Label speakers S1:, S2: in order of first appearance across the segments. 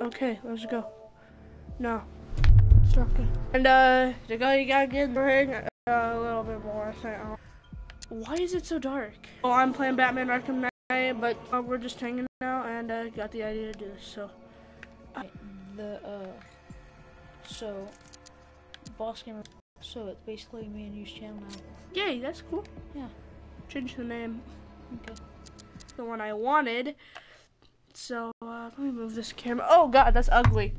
S1: Okay, let's go. No. Stop it. And uh, the guy you gotta get the ring uh, a little bit more. Uh, why is it so dark? Oh, I'm playing Batman Arkham Knight, but uh, we're just hanging out and uh, got the idea to do this. So,
S2: the uh so boss gamer so it's basically me and you's channel now
S1: yay, that's cool.
S2: Yeah.
S1: Change the name.
S2: okay
S1: The one I wanted. So uh, let me move this camera. Oh God, that's ugly.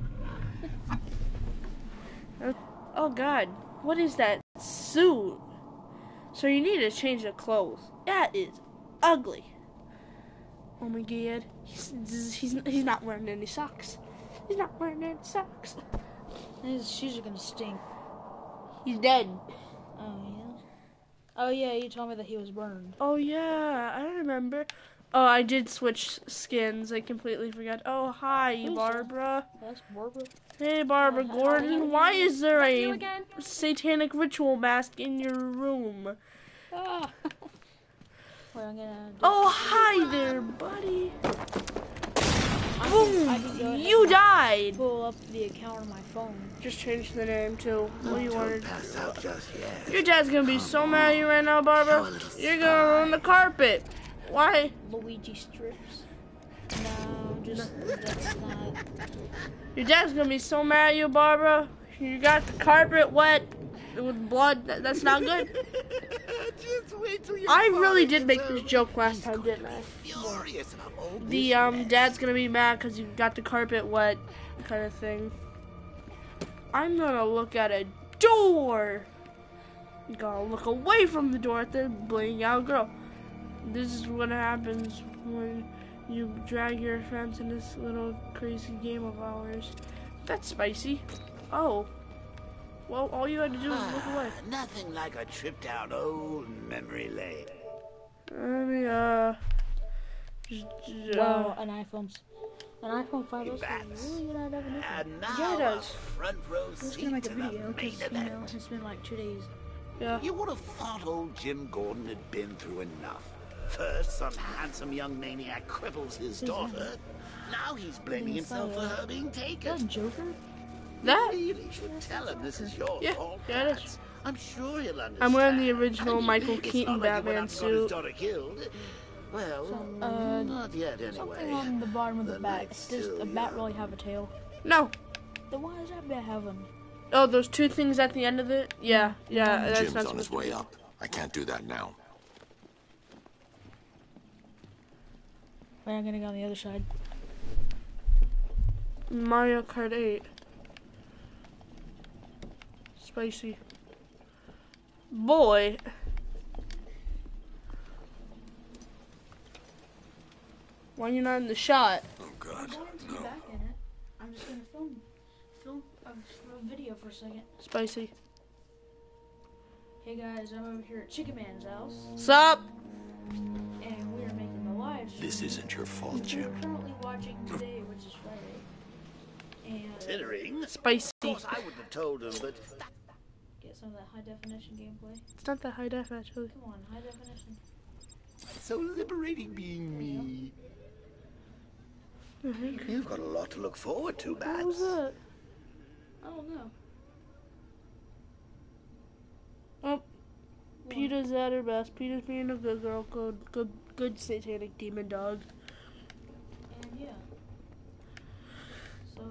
S1: oh God, what is that suit? So you need to change the clothes. That is ugly. Oh my God, he's he's he's not wearing any socks. He's not wearing any socks.
S2: his shoes are gonna stink
S1: He's dead.
S2: oh yeah oh yeah you told me that he was burned
S1: Oh yeah, I remember. Oh, I did switch skins. I completely forgot. Oh hi,
S2: Who's?
S1: Barbara.
S2: that's Barbara
S1: Hey, Barbara
S2: Uh,
S1: Gordon. Why is there a satanic ritual mask in your room?
S2: ah Wait, I'm gonna
S1: Oh hi there, buddy.
S2: I can,
S1: Boom!
S2: I can
S1: You died.
S2: pull up the account on my phone
S1: Just change the name to what you wanted.
S3: Pass out just yet.
S1: Your dad's gonna be so mad at you right now, Barbara. You're gonna ruin the carpet. Why?
S2: Luigi strips no just that's not
S1: Your dad's gonna be so mad at you, Barbara. You got the carpet wet with blood. That- That's not good.
S3: just wait till your
S1: I really did make this joke last time, didn't I?
S3: Furious
S1: The um dad's gonna be mad because you got the carpet wet, kind of thing. I'm gonna look at a door. You gotta look away from the door at the blinking out girl. This is what happens when you drag your friends in this little crazy game of ours. That's spicy. Oh. Well, all you had to do was look away.
S3: Ah, Nothing like a trip down old memory lane.
S1: Let me, uh. j- j-
S2: wow
S1: uh,
S2: an iPhone's an iPhone 5S
S3: Bats.
S2: is really good high definition
S3: And now
S1: Yeah, it does.
S3: front row
S2: I'm just gonna make a video
S3: main
S2: because you know it's been like two days.
S1: yeah.
S3: You would have thought old Jim Gordon had been through enough. First, some handsome young maniac cripples his daughter. Now he's blaming himself for her being
S2: Is that
S3: taken.
S2: Joker?
S1: That?
S3: You really should tell him this is your
S1: Yeah,
S3: fault.
S1: yeah, it is.
S3: Bats. I'm sure he'll understand.
S1: I'm wearing the original
S3: I mean,
S1: Michael
S3: it's
S1: Keaton
S3: not like
S1: Batman
S3: out his
S1: suit.
S3: daughter killed. Well,
S2: Uh,
S3: not yet anyway.
S2: Something on the bottom of the
S3: The
S2: bat.
S3: night's
S2: Does
S3: still
S2: a bat
S3: young.
S2: really have a tail?
S1: No.
S2: Then why does that bat have one?
S1: Oh, those two things at the end of it? Yeah, yeah, that's
S4: Jim's
S1: not
S4: on his way up. I can't do that now.
S2: Wait, I'm gonna go on the other side.
S1: Mario Kart 8. Spicy. Boy. Why you not in the shot?
S4: Oh God,
S2: going to be back in it. I'm just gonna film, film uh, a, a video for a second.
S1: Spicy.
S2: Hey guys, I'm over here at Chicken Man's house,
S1: Sup?
S4: Isn't your fault,
S2: We're
S4: Jim.
S2: currently watching today, which is Friday, and
S3: Considering,
S1: Spicy.
S3: of course, I wouldn't have told him, but
S2: get some of that high definition gameplay.
S1: It's not that high def, actually.
S2: Come on, high definition.
S3: so liberating being me. You've got a lot to look forward to,
S1: What was that?
S2: I don't know.
S1: Oh, Peter's at her best. Peter's being a good girl, good, good, good satanic demon dog.
S2: And yeah. So,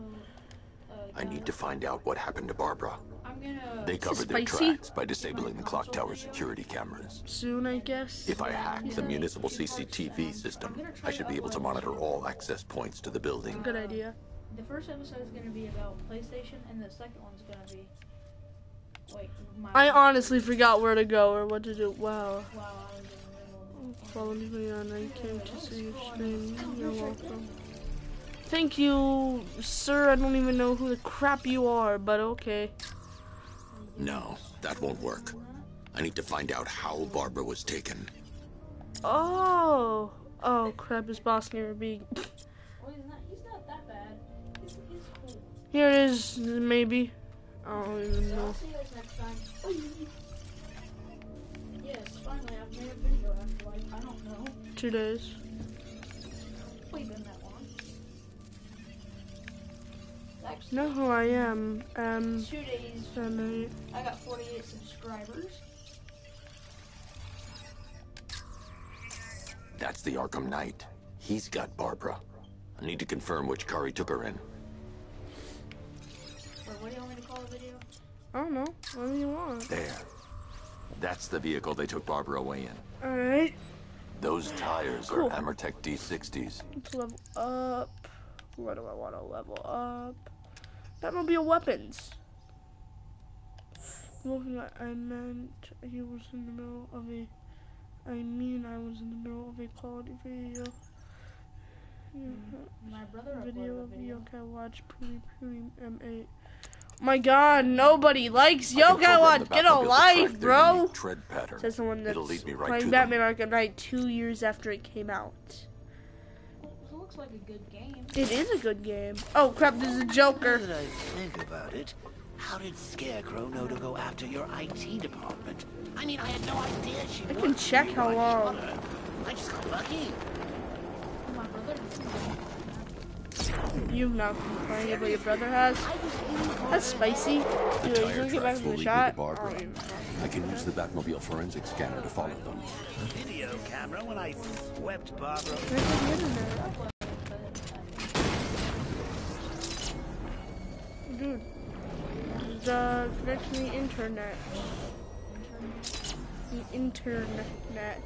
S2: uh,
S4: I need to find out what happened to Barbara.
S2: I'm gonna.
S4: They covered their tracks by disabling the clock tower security cameras.
S1: Soon, I guess.
S4: If I hack the municipal CCTV system, I should be able to monitor all access points to the building.
S1: Good idea.
S2: The first episode is gonna be about PlayStation, and the second one's gonna be. Wait, my.
S1: I honestly forgot where to go or what to do. Wow.
S2: Wow, I was in the middle of
S1: Follow me on I came to see your stream. You're welcome. Thank you, sir. I don't even know who the crap you are, but okay.
S4: No, that won't work. I need to find out how Barbara was taken.
S1: Oh. Oh, crap. His boss near me.
S2: Oh, he's not. That bad. He's, he's cool.
S1: Here it is, maybe. I don't even know.
S2: I'll see you guys next time. Oh, yes, finally I've made a video
S1: Two days.
S2: Wait, been that long.
S1: Know who I am? Um,
S2: two days,
S1: um,
S2: I got 48 subscribers.
S4: That's the Arkham Knight. He's got Barbara. I need to confirm which car he took her in.
S2: Wait, what do you want me to call the video?
S1: I don't know. What do you want?
S4: There. That's the vehicle they took Barbara away in.
S1: Alright,
S4: Those tires
S1: Cool.
S4: are Amertech D60s.
S1: let's level up. What do I want to level up? Batmobile weapons. Looking at, I meant he was in the middle of a. I mean, I was in the middle of a quality video. Mm-hmm. Yeah,
S2: My brother
S1: video
S2: uploaded a
S1: of
S2: video.
S1: Yokai Watch Pooey Pooey M8. My god, nobody likes
S4: I can
S1: Yokai
S4: program
S1: Watch.
S4: the
S1: Get a life, bro!
S4: unique Tread pattern.
S1: Says someone that's
S4: It'll lead me right
S1: playing
S4: to them.
S1: Batman Arkham Knight two years after it came out.
S2: It looks like a good game.
S1: It is a good game. Oh crap, there's a
S3: Now
S1: Joker.
S3: that I think about it, how did Scarecrow know to go after your IT department? I mean, I had no idea she
S1: I can check how long.
S3: I just got lucky.
S2: My brother
S1: You've not complained but your brother has. That's spicy. Dude, you
S4: tire
S1: wanna get back
S4: tracks will
S1: the
S4: lead me
S1: shot?
S4: to Barbara. I can use the Batmobile forensic scanner to follow them.
S3: Video camera when I swept Barbara.
S1: The internet? Dude, the connection to the internet. The internet.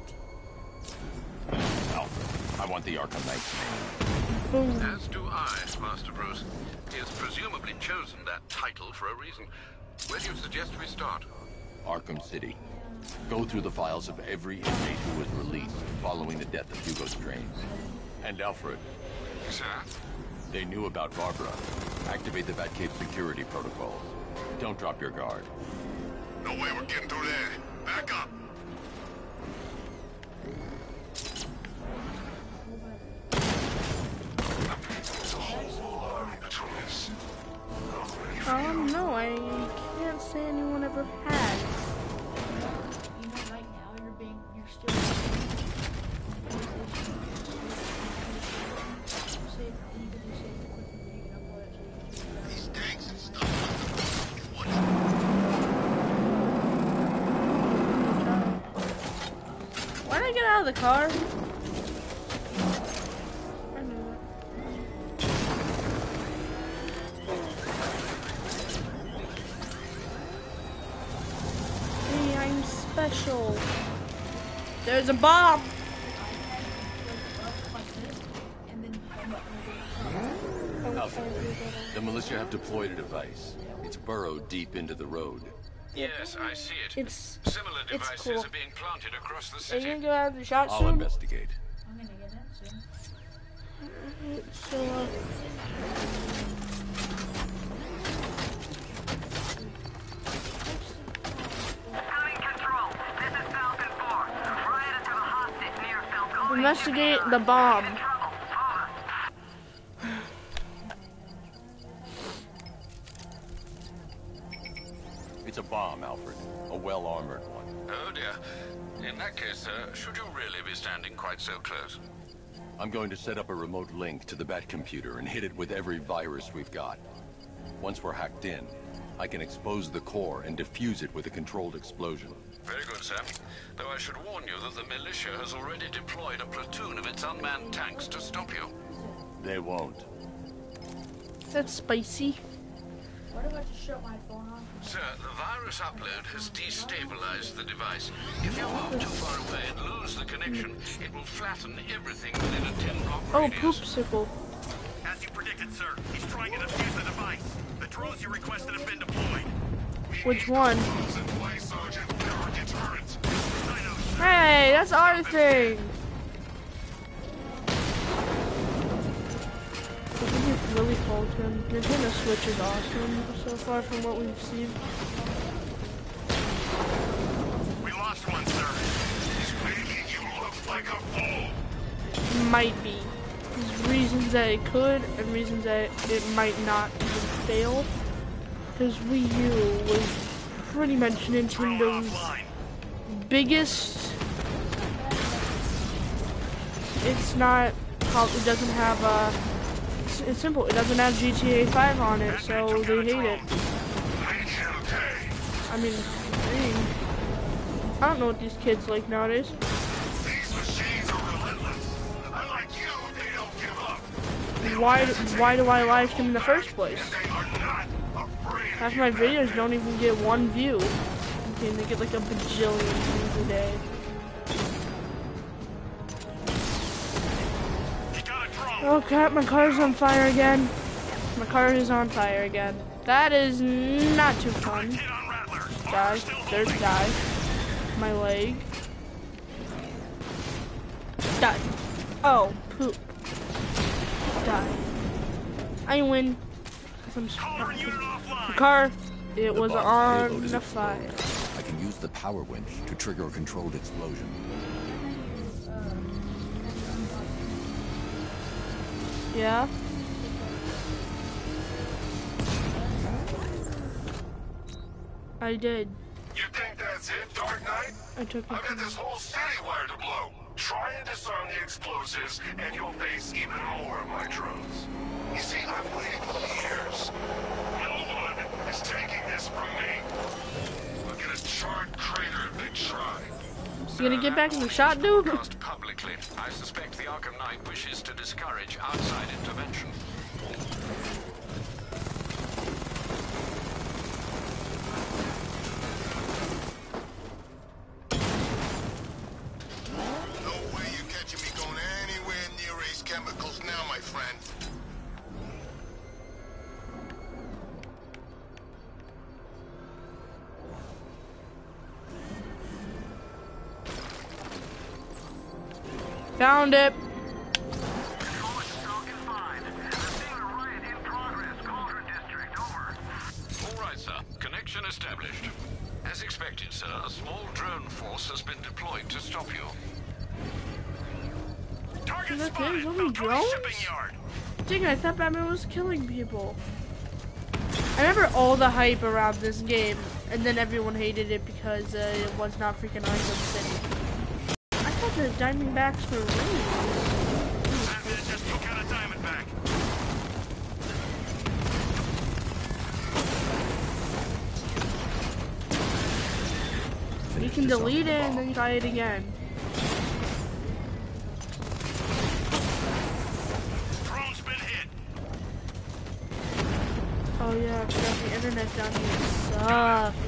S4: Alfred, I want the Arkham Knight's name.
S1: Boom.
S5: As do I, Master Bruce. He has presumably chosen that title for a reason. Where do you suggest we start?
S4: Arkham City. Go through the files of every inmate who was released following the death of Hugo Strange. And Alfred,
S5: Sir?
S4: they knew about Barbara. Activate the Batcave security protocols. Don't drop your guard.
S5: No way we're getting through there. Back up.
S1: Say anyone ever had.
S2: You know, right now you're being, you're still.
S1: Why did I get out of the car? There's a bomb.
S2: And then come up with
S4: Alfred, the militia have deployed a device. It's burrowed deep into the road.
S5: Yes, I see it.
S1: It's.
S5: Similar
S1: it's
S5: devices
S1: cool.
S5: are being planted across the
S1: Are you
S5: city.
S1: gonna go out the shot
S4: I'll
S1: soon?
S4: investigate.
S2: I'm gonna get in soon.
S1: So, uh, investigate the bomb.
S4: It's a bomb, Alfred. A well-armored one.
S5: Oh dear. In that case, sir, should you really be standing quite so close?
S4: I'm going to set up a remote link to the Bat computer and hit it with every virus we've got. Once we're hacked in, I can expose the core and defuse it with a controlled explosion.
S5: Very good, sir. Though I should warn you that the militia has already deployed a platoon of its unmanned tanks to stop you.
S4: They won't.
S1: That's spicy.
S2: Why do I just shut my phone off?
S5: Sir, the virus upload has destabilized the device. If you move too far away and lose the connection, it will flatten everything within a 10 block
S1: Oh,
S5: radius.
S1: poopsicle.
S6: As you predicted, sir, he's trying to defuse the device. The drones you requested have been deployed.
S1: Which one?
S6: Why, Sergeant? They're our deterrent. I know, sir.
S1: Hey, that's our thing. I think it's really Fulton. Nintendo Switch is awesome so far from what we've seen.
S6: We lost one, sir. He's making you look like a fool.
S1: Might be. There's reasons that it could and reasons that it might not even fail. Because Wii U was pretty much Nintendo's biggest. It's not. It doesn't have a. It's, simple. It doesn't have GTA 5 on it, so they hate it. I mean, dang. I don't know what these kids like nowadays.
S6: These machines are relentless. Unlike you, they don't give up.
S1: Why why do I live stream in the first place? Half my videos don't even get one view. Okay, they get like a bajillion views a day. Oh crap, my car's on fire again. My car is on fire again. That is not too fun. Die. There's die. My leg. Die. Oh, poop. Die. I win. 'Cause I'm The car, it
S4: The
S1: was on the fire.
S4: I can use the power winch to trigger a controlled explosion.
S1: Yeah? I did.
S6: You think that's it, Dark Knight?
S1: I took
S6: I've got
S1: it.
S6: this whole city wired to blow. Try and disarm the explosives, and you'll face even more of my drones. You see, I've waited years. No is taking this from me. Look at a charred crater if they try.
S1: You gonna get back in the shot, dude?
S5: Broadcast publicly. I suspect the Arkham Knight wishes to discourage outside intervention.
S6: No way you catching me going anywhere near Ace Chemicals now, my friend.
S1: Found it.
S5: All right, sir. Connection established. As expected, sir, a small drone force has been deployed to stop you.
S6: Target
S1: Look,
S6: spotted.
S1: only drones? Dang, I thought Batman was killing people. I remember all the hype around this game, and then everyone hated it because uh, it was not freaking Arkham City. Thought the Diamondbacks were winning. You can delete it and then try it again. Oh yeah, I forgot the internet down here sucks.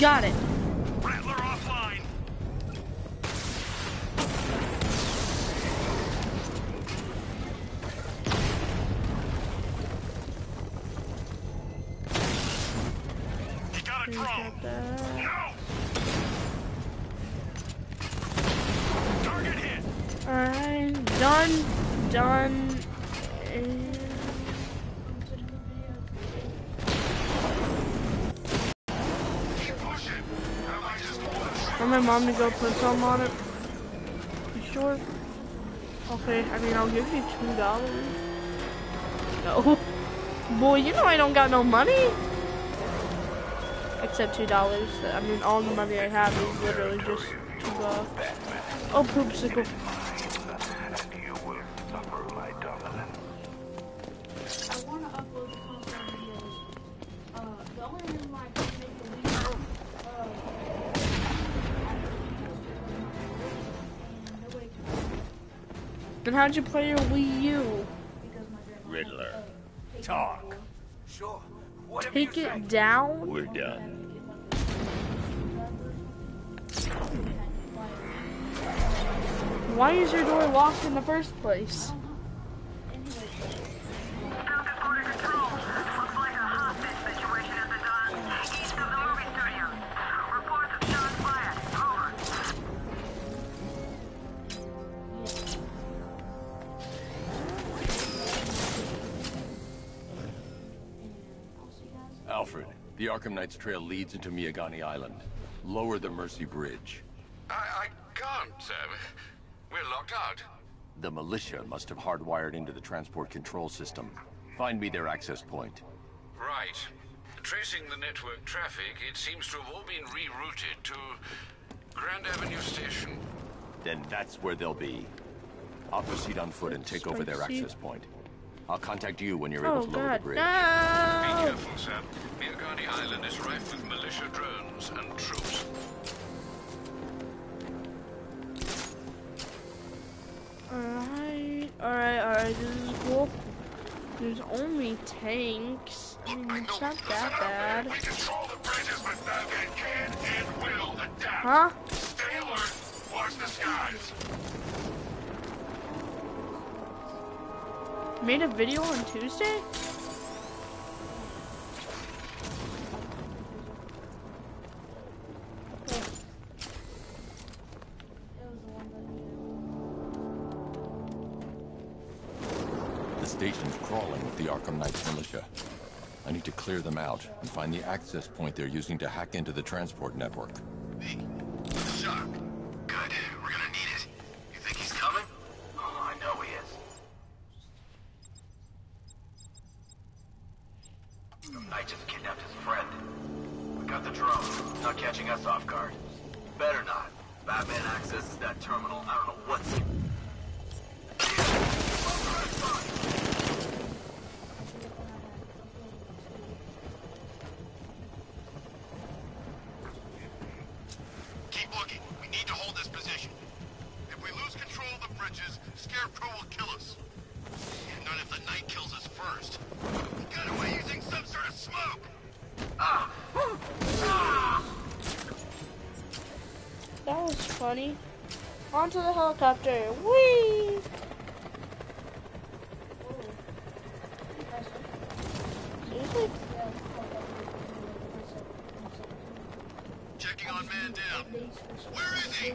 S1: Got it. Want mom to go put some on it? You sure? Okay, I mean, I'll give you two dollars. No. Boy, you know I don't got no money. Except two dollars. I mean, all the money I have is literally just two bucks. Oh, poopsicle. How'd you play your Wii U?
S2: because my grandma.
S7: Riddler, talk.
S3: Sure. Whatever
S1: Take it down?
S7: We're done.
S1: Why is your door locked in the first place?
S4: Knight's trail leads into Miagani Island. Lower the Mercy Bridge.
S5: I, I can't, sir. We're locked out.
S4: The militia must have hardwired into the transport control system. Find me their access point.
S5: Right. Tracing the network traffic, it seems to have all been rerouted to Grand Avenue Station.
S4: Then that's where they'll be. I'll proceed on foot and take over their access point. I'll contact you when you're
S2: Oh
S4: able to lower the bridge.
S5: Be careful, Sam. Miagani Island is rife with militia drones and troops.
S2: Alright, alright, alright, this is cool. There's only tanks. I mean, it's not that bad.
S8: We control the bridges, but Falcon can and will adapt.
S2: Huh?
S8: Stay alert. Watch the skies.
S2: Made a video on Tuesday?
S4: The station's crawling with the Arkham Knights militia. I need to clear them out and find the access point they're using to hack into the transport network.
S8: Me. Shock.
S2: Helicopter. Whee! Seriously?
S8: Checking on man down. Where is he?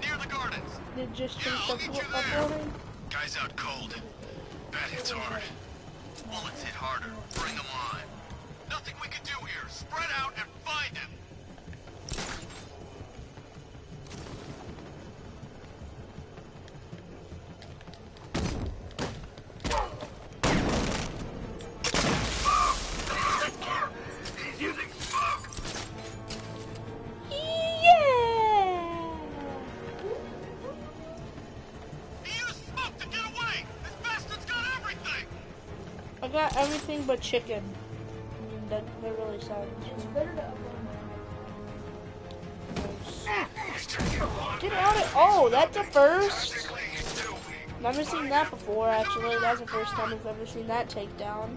S8: Near the gardens.
S2: Did just
S8: Yeah, I'll get you there. Guy's out cold. Bat hits hard. Bullets hit harder. Bring them on. Nothing we can do here. Spread out and find him. Everything
S2: but chicken. I mean, that, that really sounds.
S6: It's better to upload
S2: Get out of. Oh, that's a first?
S8: Technically, he's still weak.
S2: Never seen that before, actually. That's the first time I've ever seen that takedown.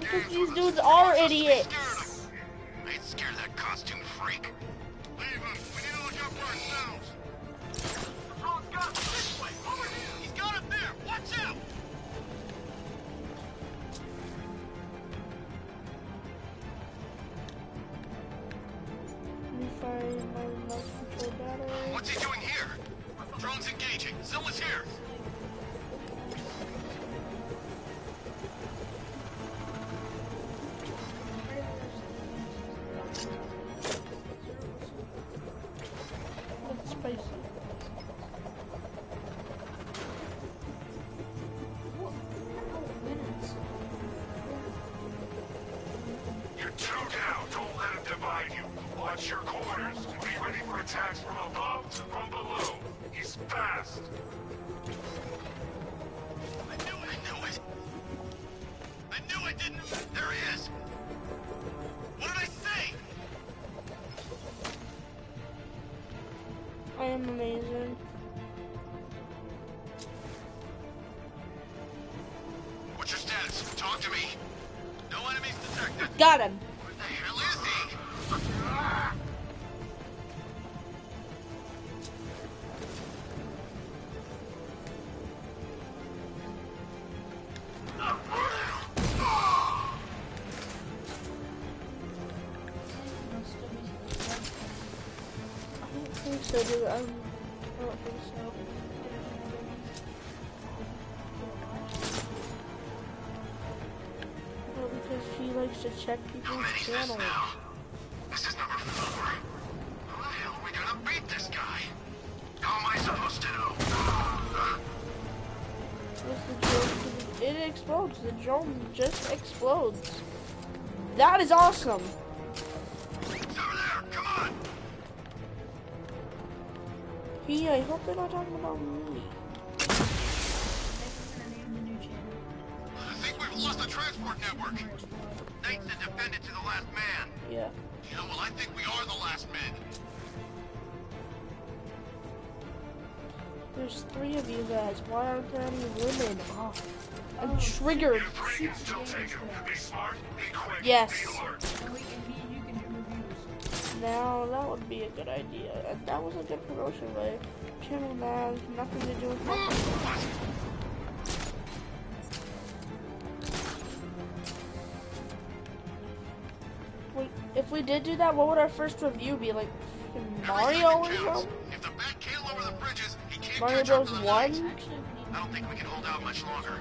S2: Because these dudes are idiots. Amazing.
S8: What's your status? Talk to me. No enemies detected.
S2: Got him.
S8: Where the hell is he? Is this
S1: channels.
S8: now? This is number four. How the hell are we gonna beat this guy? How am I supposed to know?
S1: What's the drone? It explodes. The drone just explodes. That is awesome.
S8: It's over there. Come on.
S1: He, I hope they're not talking about me.
S2: Next, we're gonna name the new channel.
S8: I think we've lost the transport network.
S1: Yeah.
S8: Yeah, well, I think we are the last men.
S1: There's three of you guys. Why aren't there any women? Oh, I'm oh. triggered.
S6: Three take him. Be smart, be quick,
S1: Yes.
S6: be alert.
S2: And we and me and you can do reviews.
S1: Now that would be a good idea. And that was a good promotion, but channel now has nothing to do with we did do that, what would our first review be? Like Mario or something?
S8: If the bat can't lower the bridges, he can't
S1: Mario Bros.
S8: to the
S1: 1?
S8: knights.
S2: Actually, we need
S8: I don't think we can hold out much longer.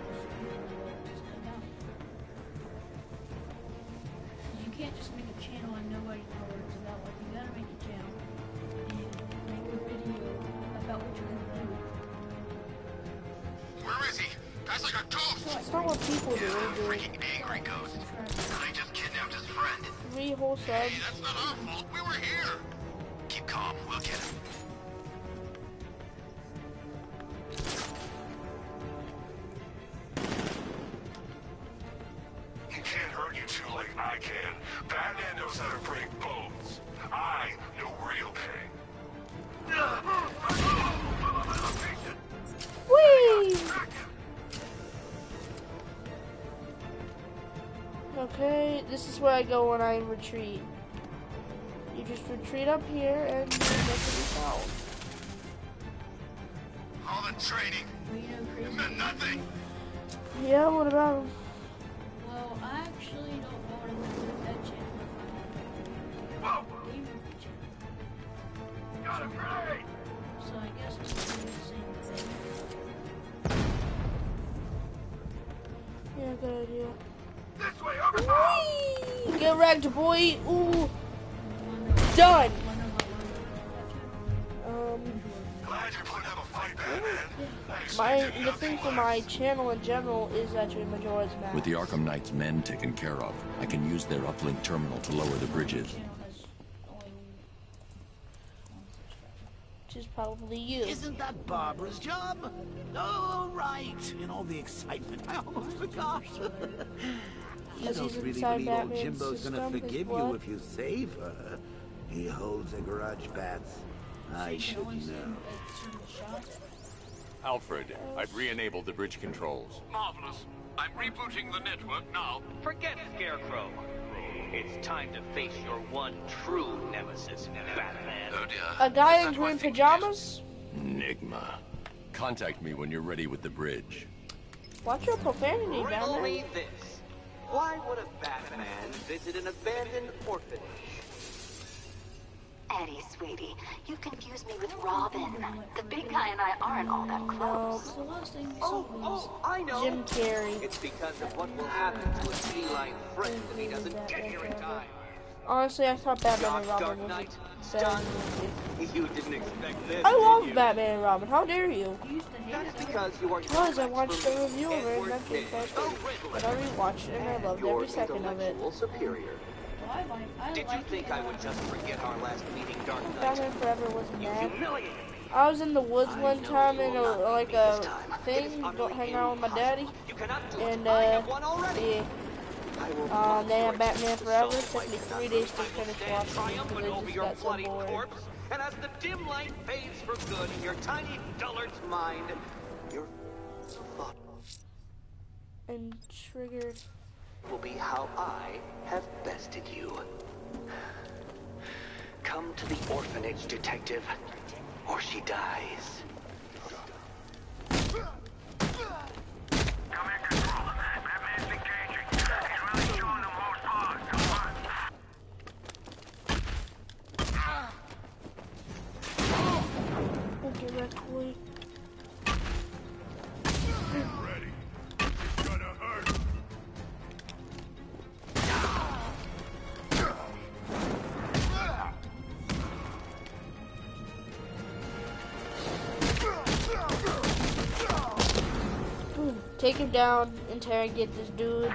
S8: Hey, that's not our fault.
S1: Go when I retreat. You just retreat up here and you make it out.
S8: All the training
S2: Well, you know, crazy.
S8: meant nothing.
S1: Yeah, what about him?
S2: Channel
S1: in general is actually Majora's Mask.
S4: With the Arkham Knight's men taken care of, I can use their uplink terminal to lower the bridges.
S2: channel has only one subscriber.
S1: Which is probably you.
S3: Isn't that Barbara's job? Oh, right. In all the excitement, oh, I almost forgot. you
S1: Because
S3: don't really
S1: inside
S3: believe old Jimbo's gonna forgive you if you save her. He holds a garage bats. I should know.
S2: At certain shots.
S4: Alfred, I've re-enabled the bridge controls.
S8: Marvelous. I'm rebooting the network now.
S7: Forget Scarecrow. It's time to face your one true nemesis, Batman.
S8: Oh dear.
S1: A guy
S8: Is
S1: in
S8: that who I
S1: green pajamas?
S4: Enigma. Contact me when you're ready with the bridge.
S1: Watch your profanity,
S7: Riddle
S1: Batman.
S7: me this. Why would a Batman visit an abandoned orphanage?
S9: Eddie, sweetie, you confused me with Robin. The big guy and I aren't all that close.
S2: The last thing we saw
S7: Oh,
S2: oh,
S7: oh I know.
S1: Jim Carrey.
S7: It's because of what will happen to a feline friend if he doesn't get here in time.
S1: Honestly, I thought Batman
S7: Dark,
S1: and Robin
S7: Dark
S1: was
S7: Knight,
S1: a better
S7: Dark-
S1: movie.
S7: You didn't expect this.
S1: I love
S7: you?
S1: Batman and Robin. How dare you?
S2: he used to hate
S7: That's because you are
S1: Because I watched the review of it and
S7: Edward
S1: that
S7: King,
S1: came
S7: the Riddler,
S1: But I rewatched it and I loved every second of it.
S7: intellectual superior.
S2: I like, I
S7: Did you think I would just forget our last meeting, Dark Knight?
S1: Batman Forever was
S7: You
S1: mad.
S7: humiliated me.
S1: I was in the woods
S7: I
S1: one time in a like a
S7: this time. It
S1: thing, go hang out with my daddy.
S7: You cannot do
S1: and.
S7: I
S1: uh,
S7: have
S1: yeah.
S7: I
S1: Um, they had Batman Forever. It took me three days to
S7: I
S1: finish watching it
S7: triumphant
S1: because
S7: over
S1: just
S7: your
S1: got so
S7: bloody corpse, and as the dim light fades for good in your tiny dullard's mind, your thought
S1: And triggered.
S7: Will be how I have bested you. Come to the orphanage, detective, or she dies.
S1: Take him down, interrogate this dude.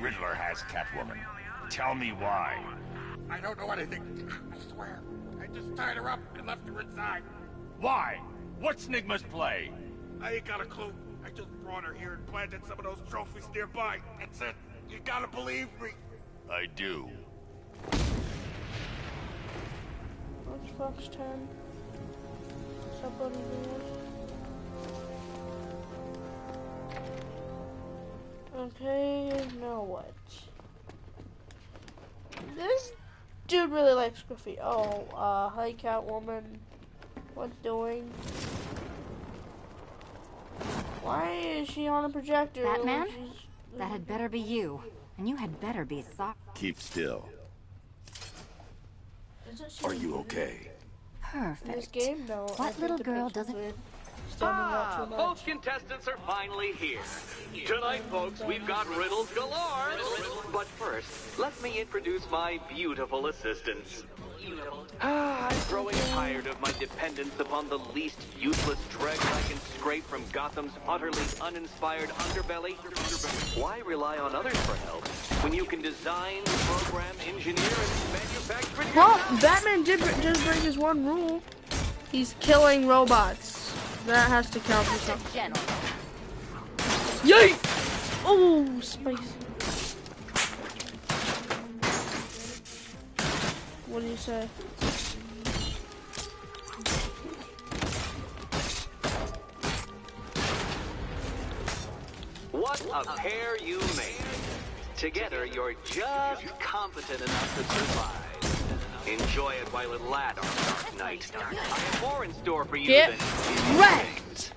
S10: Riddler has Catwoman. Tell me why.
S11: I don't know anything. I swear. I just tied her up and left her inside.
S10: Why? What's Nigma's play?
S11: I ain't got a clue. I just brought her here and planted some of those trophies nearby. That's it. You gotta believe me.
S10: I do.
S1: Xbox 10. Somebody Okay, now what? This dude really likes graffiti. Oh, uh, hi Catwoman. What's doing? Why is she on a projector?
S9: Batman?
S1: She's-
S9: That had better be you. And you had better be sorry.
S10: Keep still.
S1: Are
S10: you okay?
S9: Perfect.
S1: This game, no.
S9: What little girl doesn't...
S1: weird.
S7: Ah, both contestants are finally here. Tonight, folks, we've got riddles galore. But first, let me introduce my beautiful assistants. Ah, I'm growing tired of my dependence upon the least useless dregs I can scrape from Gotham's utterly uninspired underbelly. Why rely on others for help when you can design, program, engineer, and manufacture
S1: Well. Batman did just break his one rule. He's killing robots. That has to count for something. Yay! Oh, spicy. What do you say?
S7: What a pair you made. Together, you're just competent enough to survive. Enjoy it while it lasts, Dark Knight. I have more in store for you
S1: Get
S7: than...
S1: wrecked!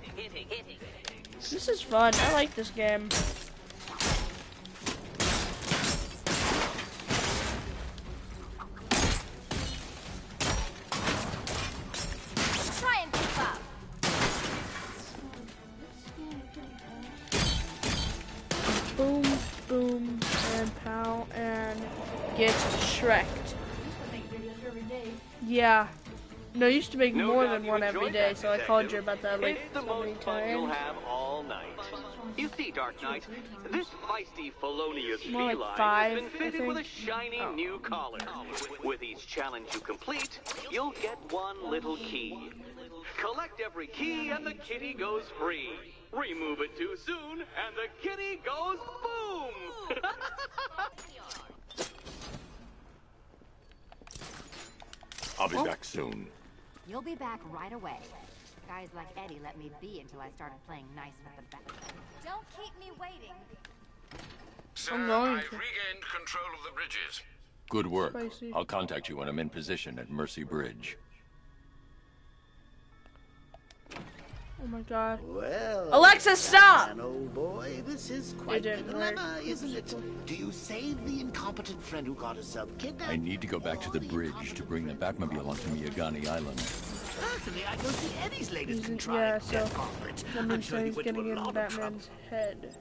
S1: This is fun. I like this game.
S9: Try and keep up.
S1: Boom, boom, and pow, and get shreked. Yeah. No, I used to make
S7: No
S1: more than one every
S7: enjoyed
S1: day,
S7: that,
S1: so I called you about that like
S7: It's the
S1: so many
S7: most fun you'll
S1: times.
S7: have all night. You see, Dark Knight, this feisty, felonious
S1: More like five,
S7: has been fitted with a shiny
S1: Oh.
S7: new collar. With each challenge you complete, you'll get one little key. Collect every key and the kitty goes free. Remove it too soon and the kitty goes boom!
S10: I'll be
S1: Oh.
S10: back soon.
S9: You'll be back right away. Guys like Eddie let me be until I started playing nice with the bat. Don't keep me waiting.
S5: Sir,
S1: I'm going
S5: I've regained control of the bridges.
S4: Good work.
S1: Spicy.
S4: I'll contact you when I'm in position at Mercy Bridge.
S1: Oh my god.
S3: Well,
S1: Alexa, stop!
S3: Batman, old boy, this is quite the
S1: didn't work.
S3: dilemma, isn't it? Do you save the incompetent friend who got herself kidnapped?
S4: I need to go back to the bridge to bring the Batmobile onto Miagani Island.
S3: Personally, I go see Eddie's latest
S1: He's in-
S3: contrived
S1: yeah, so
S3: death gauntlet.
S1: That
S3: I'm
S1: means
S3: sure he
S1: he's
S3: went to
S1: getting
S3: a
S1: in
S3: lot
S1: Batman's head.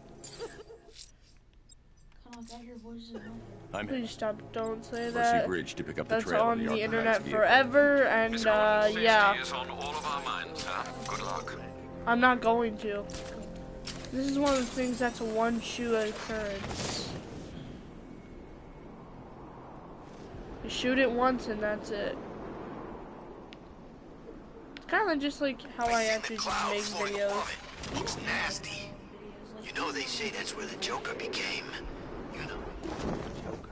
S2: Of got your voices on.
S4: I'm
S1: Please stop! Don't say
S4: Mercy
S1: that.
S4: Bridge to pick up the
S1: That's
S4: trail
S1: on the,
S4: the,
S1: internet
S4: vehicle.
S1: forever, and uh, yeah,
S5: is on all of our minds, sir. Good luck.
S1: I'm not going to. This is one of the things that's a one shoe occurrence. You shoot it once and that's it. It's kind of just like how I actually just make videos.
S8: Looks nasty. You know they say that's where the Joker became. You know. Joker.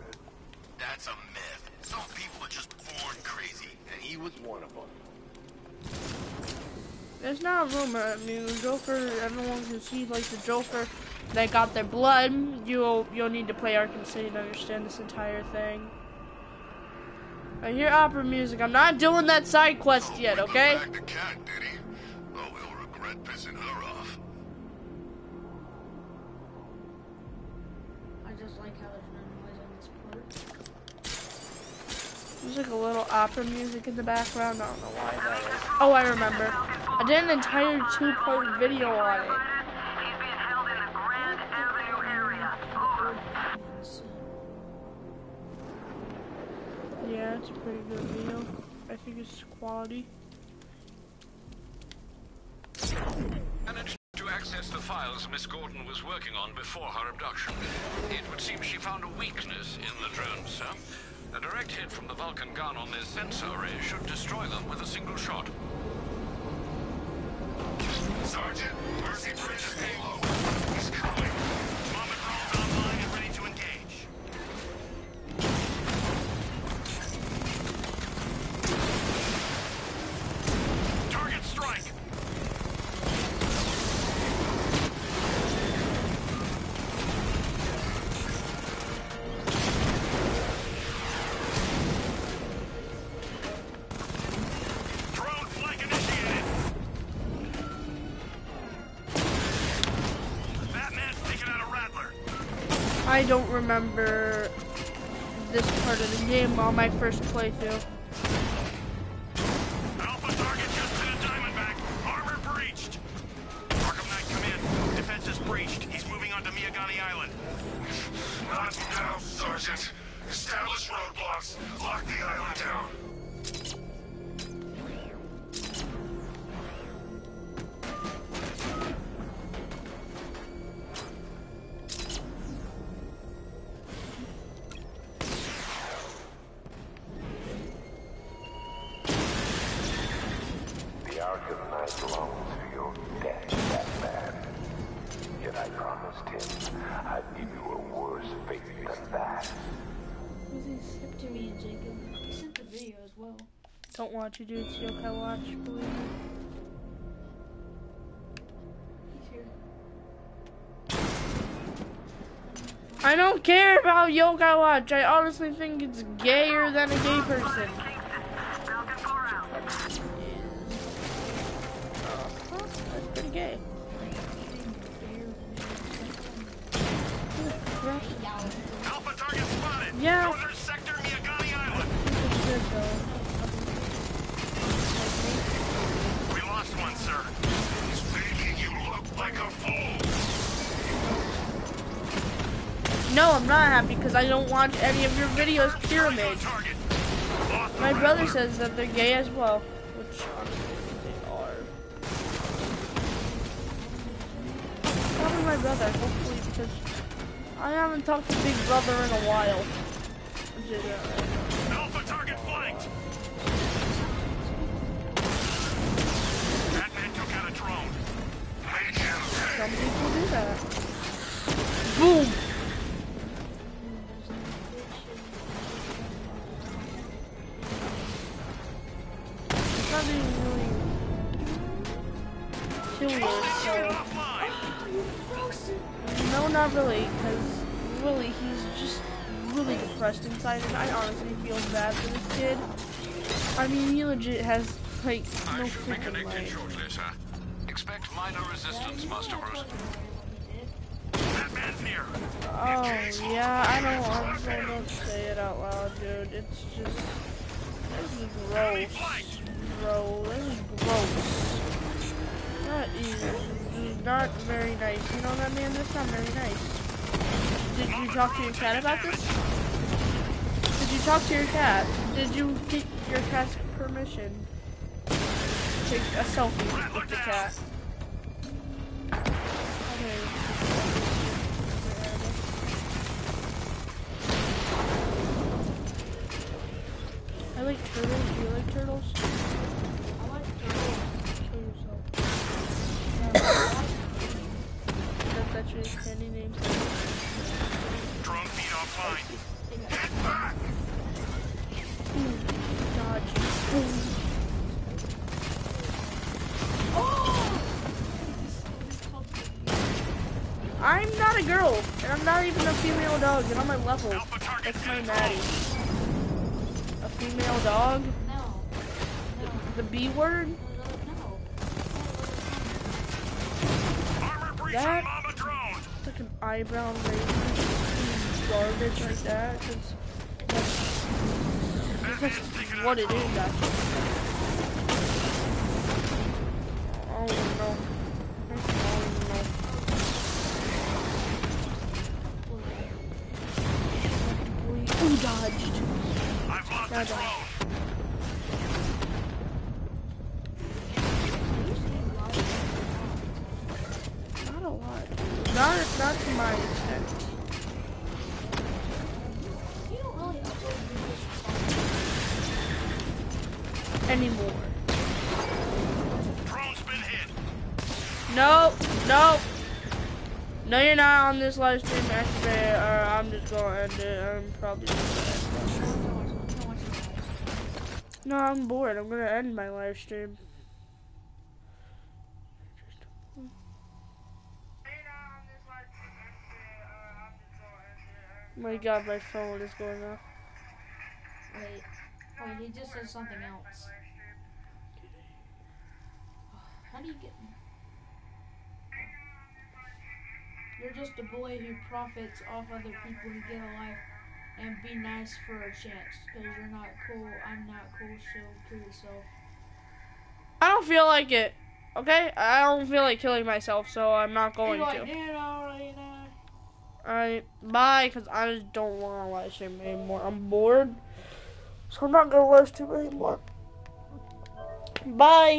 S8: That's a myth. Some people are just born crazy, and he was one of them.
S1: It's not a rumor. I mean, the Joker. Everyone can see like the Joker. They got their blood. You'll you'll need to play Arkham City to understand this entire thing. I hear opera music. I'm not doing that side quest yet. Okay.
S6: Back the cat, did he? Oh, we'll regret pissing her off.
S2: I just like how there's no noise on this part.
S1: There's like a little opera music in the background. I don't know why that is. Oh, I remember. I did an entire two-part video on it. Yeah, it's a pretty good video. I think it's quality.
S5: Managed to access the files Miss Gordon was working on before her abduction. It would seem she found a weakness in the drones, sir. A direct hit from the Vulcan gun on their sensor array should destroy them with a single shot.
S6: Sergeant, Mercy Bridge is payload.
S1: I don't remember this part of the game on my first playthrough. Don't watch it, dude. It's Yokai Watch, believe me. I don't care about Yokai Watch. I honestly think it's gayer than a gay person. Uh-huh, That's pretty gay.
S6: Alpha target spotted.
S1: Yeah.
S6: Northern sector, Miagani Island.
S1: It's good though.
S6: We lost one, sir. Making you look like a fool.
S1: No, I'm not happy because I don't watch any of your videos, Pyramid. My brother says that they're gay as well, which they are. Probably my brother, hopefully, because I haven't talked to Big Brother in a while. Uh, Some people do that. Boom! It's not even really curious, so... No, not really, because really, he's just really depressed inside, and I honestly feel bad for this kid. I mean, he legit has, like, no
S5: I
S1: freaking life.
S5: Shortly, sir. Expect minor resistance, Master Bruce.
S6: Near.
S1: Oh, yeah, I know, I'm so don't say it out loud, dude. It's just, this is gross. Bro, this is gross. That is not very nice. You know that, man? That's not very nice. Did you talk to your cat about this? Did you talk to your cat? Did you get your cat's permission? to Take a selfie with the cat. I like turtles. Do you like turtles? I like turtles. Kill yourself. That's actually his candy name.
S6: Drone feed offline. Get back!
S1: Dodge. Ooh. I'm not a girl, and I'm not even a female dog, and I'm at level. That's my Maddie. Female dog?
S2: No.
S1: The, the B word? That like an eyebrow raising garbage like that, because that's, that's what it is actually. Anymore.
S6: Drone's been hit.
S1: Nope, nope. No, you're not on this live stream activate, or uh, I'm just gonna end it. I'm probably just gonna end it. No, I'm bored. I'm gonna end my live stream. Oh my god, my phone is going off.
S2: Wait, wait, he just said something else. How do you get? You're just a boy who profits off other people to get a life and be nice for a chance. Cause you're not cool, I'm not cool, so kill yourself.
S1: I don't feel like it. Okay, I don't feel like killing myself, so I'm not going
S2: like,
S1: to.
S2: "Yeah, alright, uh."
S1: Alright, bye, because I just don't want to live stream anymore. I'm bored, so I'm not going to live stream anymore. Bye.